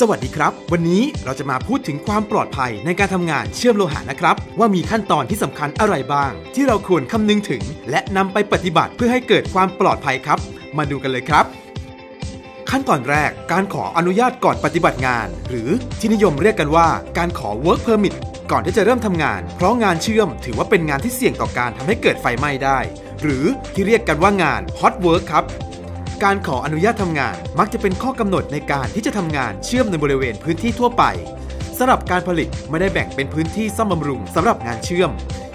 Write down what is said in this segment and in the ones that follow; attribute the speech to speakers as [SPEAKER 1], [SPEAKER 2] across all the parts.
[SPEAKER 1] สวัสดีครับ วันนี้เราจะมาพูดถึงความปลอดภัยในการทำงานเชื่อมโลหะนะครับ ว่ามีขั้นตอนที่สำคัญอะไรบ้าง ที่เราควรคำนึงถึง และนำไปปฏิบัติเพื่อให้เกิดความปลอดภัยครับ มาดูกันเลยครับ ขั้นตอนแรกการขออนุญาตก่อนปฏิบัติงาน หรือที่นิยมเรียกกันว่า การขอ work permit ก่อนที่จะเริ่มทำงาน เพราะงานเชื่อมถือว่าเป็นงานที่เสี่ยงต่อการทำให้เกิดไฟไหม้ได้ หรือที่เรียกกันว่างาน hot work ครับ การขออนุญาตทำงานมักจะเป็นข้อกำหนดในการที่จะทำงานเชื่อมในบริเวณพื้นที่ทั่วไปสำหรับการผลิตไม่ได้แบ่งเป็นพื้นที่ซ่อมบำรุงสำหรับงานเชื่อม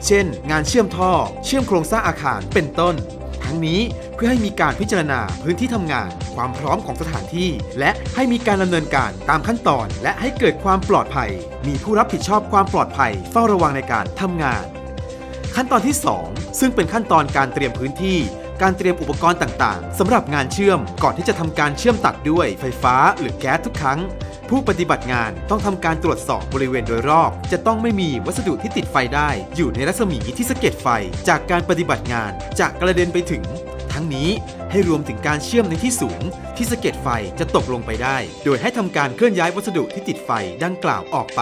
[SPEAKER 1] เช่น งานเชื่อมท่อ เชื่อมโครงสร้างอาคารเป็นต้น ทั้งนี้เพื่อให้มีการพิจารณาพื้นที่ทำงาน ความพร้อมของสถานที่ และให้มีการดำเนินการตามขั้นตอน และให้เกิดความปลอดภัย มีผู้รับผิดชอบความปลอดภัย เฝ้าระวังในการทำงาน ขั้นตอนที่ 2 ซึ่งเป็นขั้นตอนการเตรียมพื้นที่ การเตรียมอุปกรณ์ต่างๆสำหรับงานเชื่อมก่อนที่จะทำการเชื่อมตัดด้วยไฟฟ้าหรือแก๊สทุกครั้ง ผู้ปฏิบัติงานต้องทำการตรวจสอบบริเวณโดยรอบ จะต้องไม่มีวัสดุที่ติดไฟได้ อยู่ในรัศมีที่สะเก็ดไฟ จากการปฏิบัติงานจะกระเด็นไปถึง ทั้งนี้ให้รวมถึงการเชื่อมในที่สูง ที่สะเก็ดไฟจะตกลงไปได้ โดยให้ทำการเคลื่อนย้ายวัสดุที่ติดไฟดังกล่าวออกไป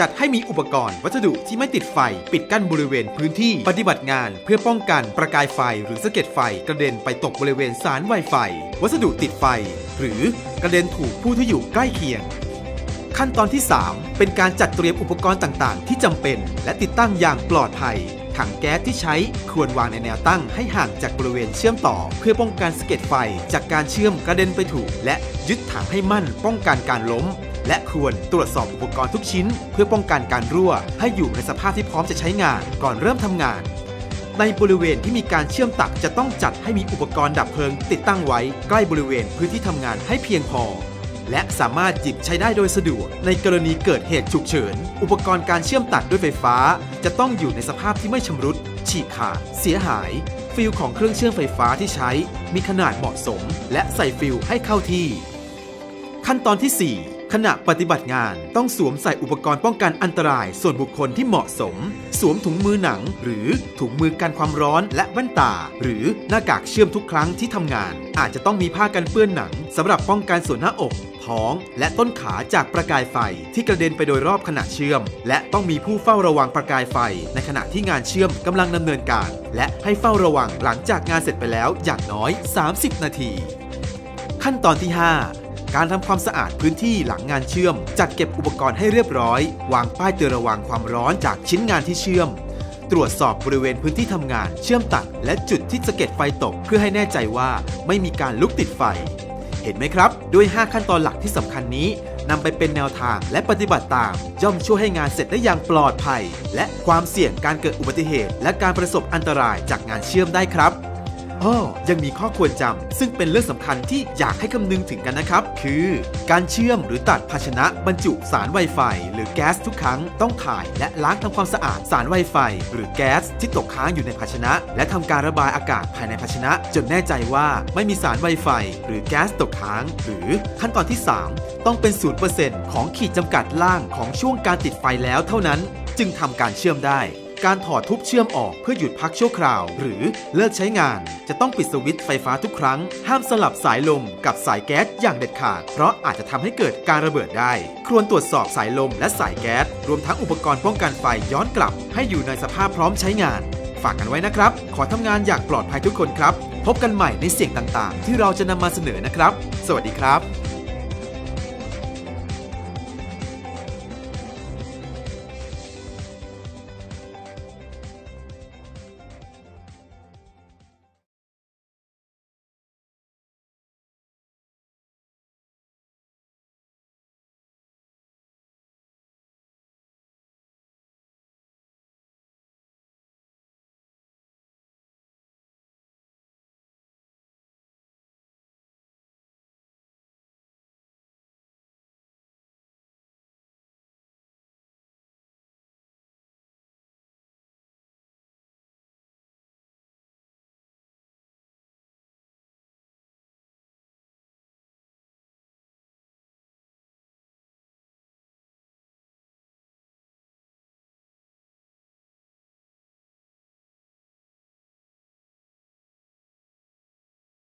[SPEAKER 1] จัดให้มีอุปกรณ์วัสดุที่ไม่ติดไฟ ปิดกั้นบริเวณพื้นที่ปฏิบัติงานเพื่อป้องกันประกายไฟหรือสะเก็ดไฟกระเด็นไปตกบริเวณสารไวไฟ วัสดุติดไฟ หรือกระเด็นถูกผู้ที่อยู่ใกล้เคียง ขั้นตอนที่ 3 เป็นการจัดเตรียมอุปกรณ์ต่างๆ ที่จำเป็น และติดตั้งอย่างปลอดภัยถังแก๊สที่ใช้ควรวางในแนวตั้งให้ห่างจากบริเวณเชื่อมต่อ เพื่อป้องกันสะเก็ดไฟจากการเชื่อมกระเด็นไปถูก และยึดถังให้มั่นป้องกันการล้ม และควรตรวจสอบอุปกรณ์ทุกชิ้น เพื่อป้องกันการรั่ว ให้อยู่ในสภาพที่พร้อมจะใช้งานก่อนเริ่มทำงาน ในบริเวณที่มีการเชื่อมตัดจะต้องจัดให้มีอุปกรณ์ดับเพลิง ติดตั้งไว้ใกล้บริเวณพื้นที่ทำงานให้เพียงพอ และสามารถหยิบใช้ได้โดยสะดวก ในกรณีเกิดเหตุฉุกเฉิน อุปกรณ์การเชื่อมตัดด้วยไฟฟ้า จะต้องอยู่ในสภาพที่ไม่ชำรุด ฉีกขาด เสียหายฟิวส์ของเครื่องเชื่อมไฟฟ้าที่ใช้ มีขนาดเหมาะสม และใส่ฟิวส์ให้เข้าที่ ขั้นตอนที่ 4 ขณะปฏิบัติงานต้องสวมใส่อุปกรณ์ป้องกันอันตราย ส่วนบุคคลที่เหมาะสม สวมถุงมือหนัง หรือถุงมือกันความร้อนและแว่นตา หรือหน้ากากเชื่อมทุกครั้งที่ทำงาน อาจจะต้องมีผ้ากันเปื้อนหนังสำหรับป้องกันส่วนหน้าอกท้องและต้นขาจากประกายไฟที่กระเด็นไปโดยรอบขณะเชื่อม และต้องมีผู้เฝ้าระวังประกายไฟ ในขณะที่งานเชื่อมกำลังดำเนินการ และให้เฝ้าระวังหลังจากงานเสร็จไปแล้วอย่างน้อย 30 นาที ขั้นตอนที่ 5 การทำความสะอาดพื้นที่หลังงานเชื่อม จัดเก็บอุปกรณ์ให้เรียบร้อย วางป้ายเตือนระวังความร้อนจากชิ้นงานที่เชื่อม ตรวจสอบบริเวณพื้นที่ทำงาน เชื่อมตัด และจุดที่สะเก็ดไฟตก เพื่อให้แน่ใจว่าไม่มีการลุกติดไฟ เห็นไหมครับ ด้วย 5 ขั้นตอนหลักที่สำคัญนี้นำไปเป็นแนวทางและปฏิบัติตาม ย่อมช่วยให้งานเสร็จได้อย่างปลอดภัย และความเสี่ยงการเกิดอุบัติเหตุ และการประสบอันตรายจากงานเชื่อมได้ครับ ออยังมีข้อควรจำซึ่งเป็นเรื่องสำคัญที่อยากให้คำนึงถึงกันนะครับ คือ การเชื่อมหรือตัดภาชนะบรรจุสาร Wi-Fi หรือแก๊สทุกครั้งต้องถ่ายและล้างทำความสะอาดสาร Wi-Fi หรือแก๊สที่ตกค้างอยู่ในภาชนะ และทำการระบายอากาศภายในภาชนะ จนแน่ใจว่าไม่มีสาร Wi-Fi หรือแก๊สตกค้าง หรือขั้นตอนที่ 3 ต้องเป็น 0%ของขีดจำกัดล่างของช่วงการติดไฟแล้วเท่านั้น จึงทำการเชื่อมได้ การถอดทุบเชื่อมออกเพื่อหยุดพักชั่วคราว หรือเลิกใช้งาน จะต้องปิดสวิตช์ไฟฟ้าทุกครั้ง ห้ามสลับสายลมกับสายแก๊สอย่างเด็ดขาด เพราะอาจจะทำให้เกิดการระเบิดได้ ควรตรวจสอบสายลมและสายแก๊ส รวมทั้งอุปกรณ์ป้องกันไฟย้อนกลับ ให้อยู่ในสภาพพร้อมใช้งาน ฝากกันไว้นะครับ ขอทำงานอย่างปลอดภัยทุกคนครับ พบกันใหม่ในเสียงต่างๆ ที่เราจะนำมาเสนอนะครับ สวัสดีครับ